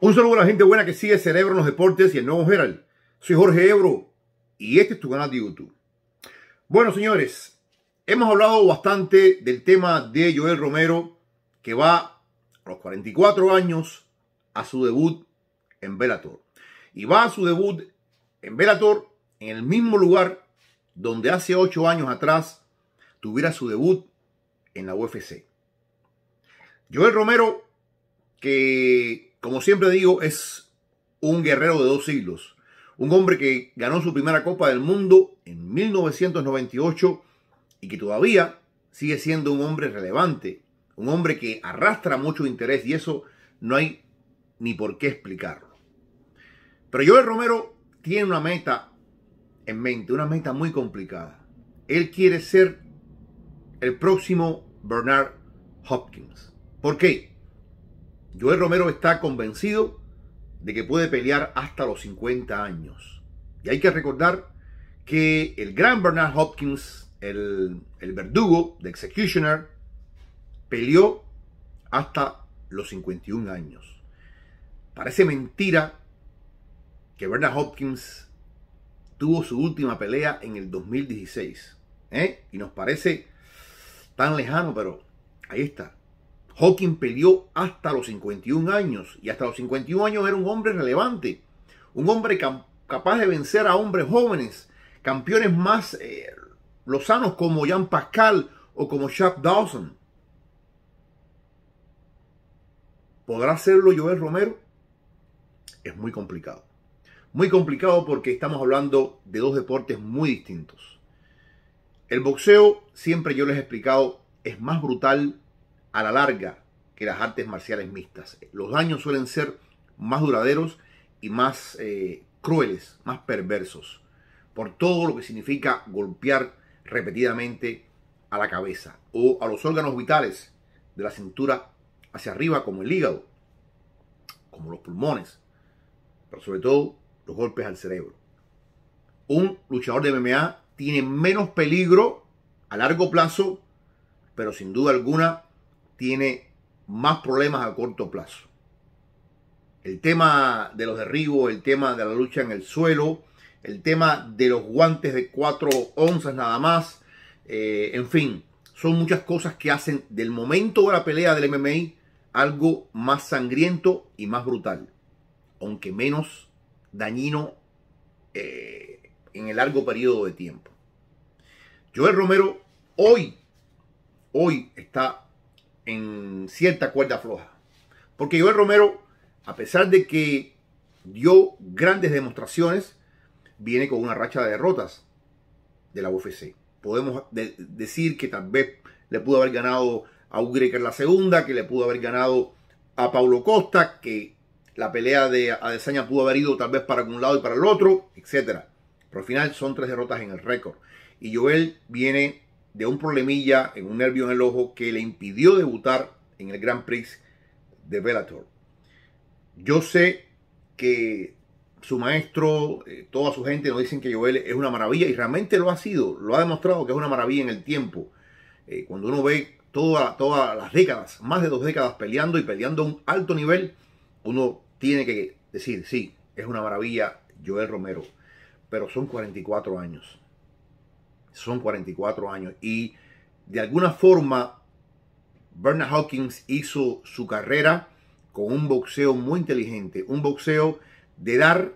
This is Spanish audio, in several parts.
Un saludo a la gente buena que sigue Cerebro en los Deportes y el Nuevo Herald. Soy Jorge Ebro y este es tu canal de YouTube. Bueno, señores, hemos hablado bastante del tema de Joel Romero que va a los 44 años a su debut en Bellator. Y va a su debut en Bellator en el mismo lugar donde hace 8 años atrás tuviera su debut en la UFC. Joel Romero, que como siempre digo, es un guerrero de dos siglos. Un hombre que ganó su primera Copa del Mundo en 1998 y que todavía sigue siendo un hombre relevante. Un hombre que arrastra mucho interés y eso no hay ni por qué explicarlo. Pero Joel Romero tiene una meta en mente, una meta muy complicada. Él quiere ser el próximo Bernard Hopkins. ¿Por qué? Joel Romero está convencido de que puede pelear hasta los 50 años. Y hay que recordar que el gran Bernard Hopkins, el, el verdugo de Executioner, peleó hasta los 51 años. Parece mentira que Bernard Hopkins tuvo su última pelea en el 2016. ¿eh? Y nos parece tan lejano, pero ahí está. Hawking peleó hasta los 51 años y hasta los 51 años era un hombre relevante, un hombre capaz de vencer a hombres jóvenes, campeones más eh, lozanos como Jean Pascal o como Shaq Dawson. ¿Podrá hacerlo Joel Romero? Es muy complicado. Muy complicado porque estamos hablando de dos deportes muy distintos. El boxeo, siempre yo les he explicado, es más brutal a la larga que las artes marciales mixtas. Los daños suelen ser más duraderos y más eh, crueles, más perversos, por todo lo que significa golpear repetidamente a la cabeza o a los órganos vitales de la cintura hacia arriba, como el hígado, como los pulmones, pero sobre todo los golpes al cerebro. Un luchador de MMA tiene menos peligro a largo plazo, pero sin duda alguna tiene más problemas a corto plazo. El tema de los derribos, el tema de la lucha en el suelo, el tema de los guantes de 4 onzas nada más, eh, en fin, son muchas cosas que hacen del momento de la pelea del MMA algo más sangriento y más brutal, aunque menos dañino eh, en el largo periodo de tiempo. Joel Romero hoy, hoy está en cierta cuerda floja. Porque Joel Romero, a pesar de que dio grandes demostraciones, viene con una racha de derrotas de la UFC. Podemos decir que tal vez le pudo haber ganado a en la segunda, que le pudo haber ganado a Paulo Costa, que la pelea de Adesanya pudo haber ido tal vez para un lado y para el otro, etc. Pero al final son tres derrotas en el récord. Y Joel viene de un problemilla en un nervio en el ojo que le impidió debutar en el Grand Prix de Bellator. Yo sé que su maestro, eh, toda su gente nos dicen que Joel es una maravilla y realmente lo ha sido, lo ha demostrado que es una maravilla en el tiempo. Eh, cuando uno ve toda, todas las décadas, más de dos décadas peleando y peleando a un alto nivel, uno tiene que decir, sí, es una maravilla Joel Romero, pero son 44 años son 44 años. Y de alguna forma, Bernard Hawkins hizo su carrera con un boxeo muy inteligente, un boxeo de dar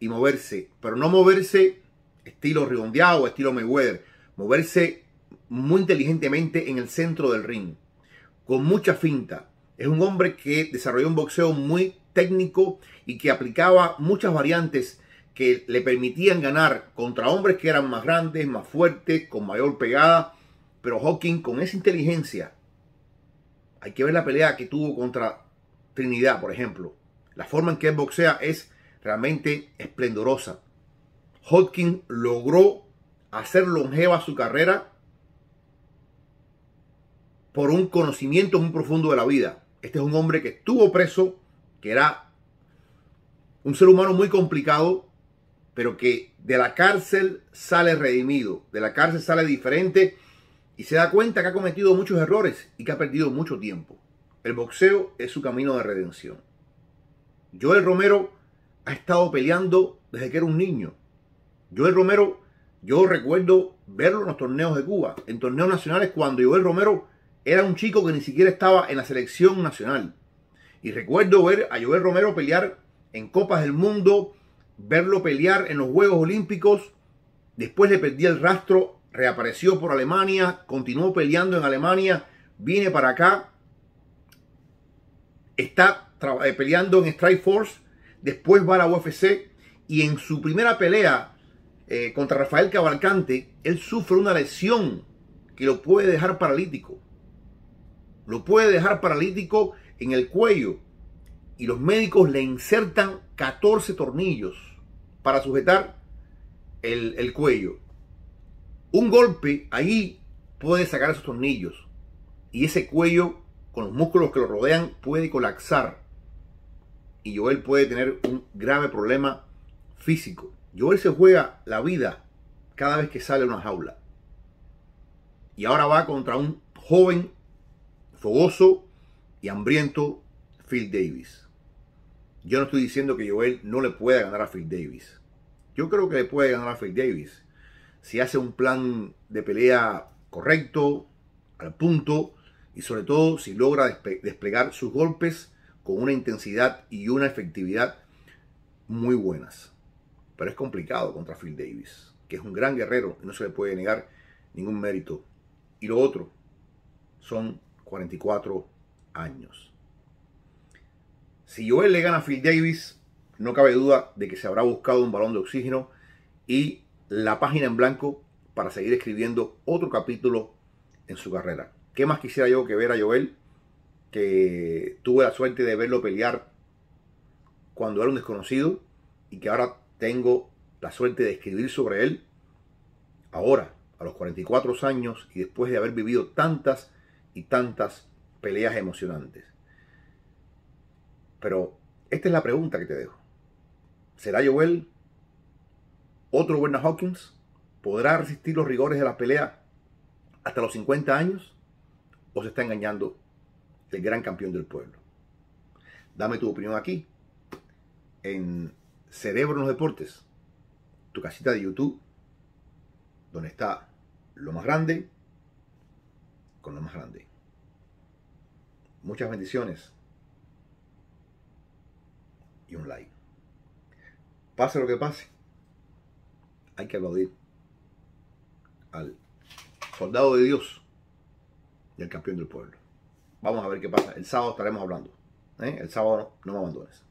y moverse, pero no moverse estilo redondeado, estilo Mayweather, moverse muy inteligentemente en el centro del ring, con mucha finta. Es un hombre que desarrolló un boxeo muy técnico y que aplicaba muchas variantes que le permitían ganar contra hombres que eran más grandes, más fuertes, con mayor pegada. Pero Hawking con esa inteligencia, hay que ver la pelea que tuvo contra Trinidad, por ejemplo. La forma en que él boxea es realmente esplendorosa. Hawking logró hacer longeva su carrera por un conocimiento muy profundo de la vida. Este es un hombre que estuvo preso, que era un ser humano muy complicado, pero que de la cárcel sale redimido, de la cárcel sale diferente y se da cuenta que ha cometido muchos errores y que ha perdido mucho tiempo. El boxeo es su camino de redención. Joel Romero ha estado peleando desde que era un niño. Joel Romero, yo recuerdo verlo en los torneos de Cuba, en torneos nacionales, cuando Joel Romero era un chico que ni siquiera estaba en la selección nacional. Y recuerdo ver a Joel Romero pelear en Copas del Mundo, verlo pelear en los Juegos Olímpicos. Después le perdí el rastro, reapareció por Alemania, continuó peleando en Alemania, viene para acá, está eh, peleando en Strike Force, después va a la UFC y en su primera pelea eh, contra Rafael Cavalcante, él sufre una lesión que lo puede dejar paralítico. Lo puede dejar paralítico en el cuello y los médicos le insertan 14 tornillos para sujetar el, el cuello. Un golpe ahí puede sacar esos tornillos y ese cuello con los músculos que lo rodean puede colapsar y Joel puede tener un grave problema físico. Joel se juega la vida cada vez que sale a una jaula. Y ahora va contra un joven, fogoso y hambriento Phil Davis. Yo no estoy diciendo que Joel no le pueda ganar a Phil Davis. Yo creo que le puede ganar a Phil Davis. Si hace un plan de pelea correcto, al punto, y sobre todo si logra desplegar sus golpes con una intensidad y una efectividad muy buenas. Pero es complicado contra Phil Davis, que es un gran guerrero y no se le puede negar ningún mérito. Y lo otro, son 44 años. Si Joel le gana a Phil Davis, no cabe duda de que se habrá buscado un balón de oxígeno y la página en blanco para seguir escribiendo otro capítulo en su carrera. ¿Qué más quisiera yo que ver a Joel? Que tuve la suerte de verlo pelear cuando era un desconocido y que ahora tengo la suerte de escribir sobre él ahora, a los 44 años y después de haber vivido tantas y tantas peleas emocionantes. Pero esta es la pregunta que te dejo. ¿Será Joel otro Werner Hawkins? ¿Podrá resistir los rigores de la pelea hasta los 50 años? o se está engañando el gran campeón del pueblo. Dame tu opinión aquí, en Cerebro en los Deportes, tu casita de YouTube, donde está lo más grande con lo más grande. Muchas bendiciones y un like. Pase lo que pase, hay que aplaudir al soldado de Dios y el campeón del pueblo. Vamos a ver qué pasa. El sábado estaremos hablando. ¿eh? El sábado no me abandones.